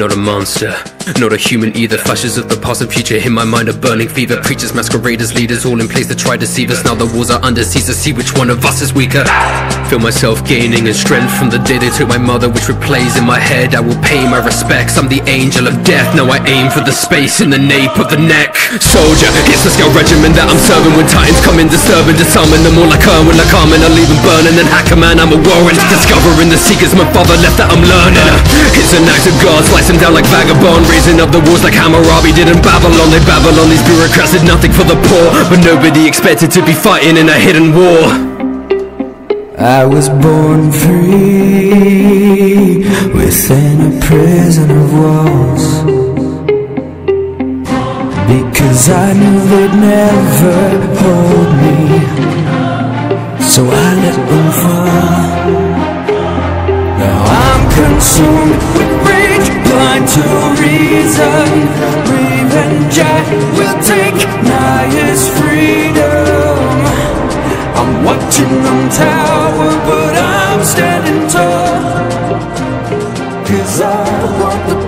not a monster, not a human either. Flashes of the past and future in my mind are burning fever. Preachers, masqueraders, leaders, all in place to try to deceive us. Now the walls are under to see which one of us is weaker. Feel myself gaining in strength from the day they took my mother, which replays in my head. I will pay my respects. I'm the angel of death. Now I aim for the space in the nape of the neck. Soldier, it's the Scout Regiment that I'm serving when titans come in disturbing, disarming them all like I like Armin. I leave them burning. Then hack a man, I'm a warrant. Discovering the seekers my father left that I'm learning. It's an act of God, slice them down like vagabond. Raising up the walls like Hammurabi did in Babylon. They Babylon, these bureaucrats did nothing for the poor. But nobody expected to be fighting in a hidden war. I was born free within a prison of walls Because I knew they'd never hold me So I let them fall consumed with rage Blind to reason Revenge I will take Now freedom. I'm watching them tower But I'm standing tall. Cause I want the